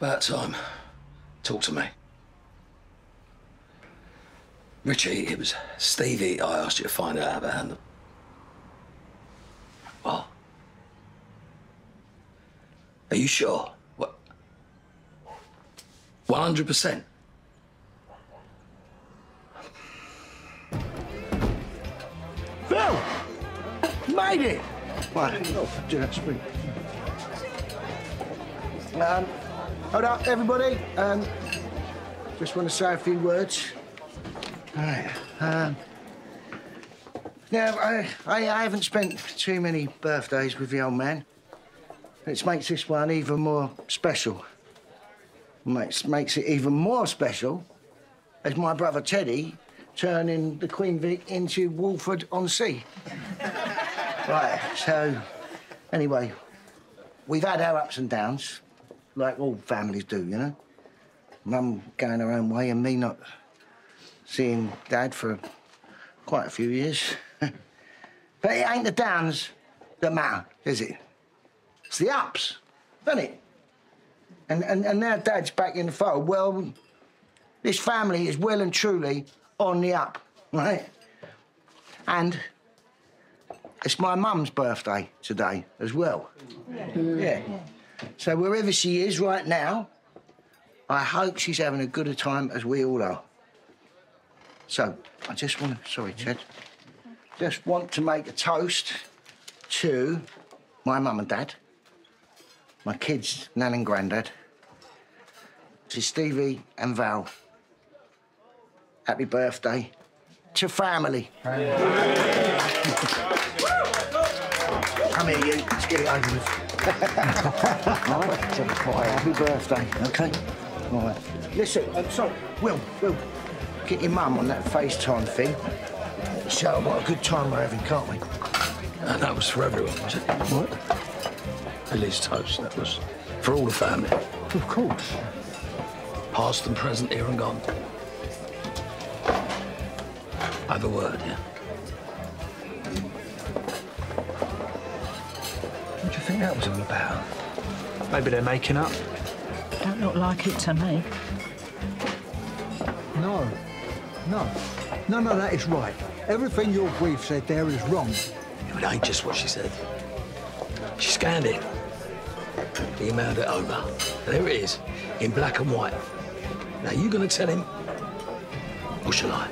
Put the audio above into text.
About time. Talk to me. Richie, it was Stevie I asked you to find out about. And... What? Are you sure? What? 100%? Phil! Made it! Right, oh, that spring. Um, hold up, everybody. Um, just want to say a few words. All right. Um, now, I, I, I haven't spent too many birthdays with the old man. It makes this one even more special. Makes, makes it even more special as my brother Teddy turning the Queen Vic into Walford on Sea. right, so anyway, we've had our ups and downs, like all families do, you know. Mum going her own way and me not seeing Dad for quite a few years. but it ain't the downs that matter, is it? It's the ups, isn't it? And, and, and now Dad's back in the fold. Well, this family is well and truly on the up, right? And it's my mum's birthday today as well. Yeah. yeah. So wherever she is right now, I hope she's having a good a time as we all are. So I just want to, sorry, Ted, just want to make a toast to my mum and dad, my kids, Nan and Grandad, to Stevie and Val. Happy birthday to family. Come here, you. Let's get it over with. All right, happy birthday, okay? All right. Listen, I'm sorry, Will, Will, get your mum on that FaceTime thing. Show her what a good time we're having, can't we? And that was for everyone, was it? What? Billy's toast, that was for all the family. Of course. Past and present, here and gone. I've a word, yeah? What do you think that was all about? Maybe they're making up. Don't look like it to me. No, no. None of that is right. Everything your brief said there is wrong. It ain't just what she said. She scanned it. Emailed it over. There it is, in black and white. Now, you gonna tell him, or shall I?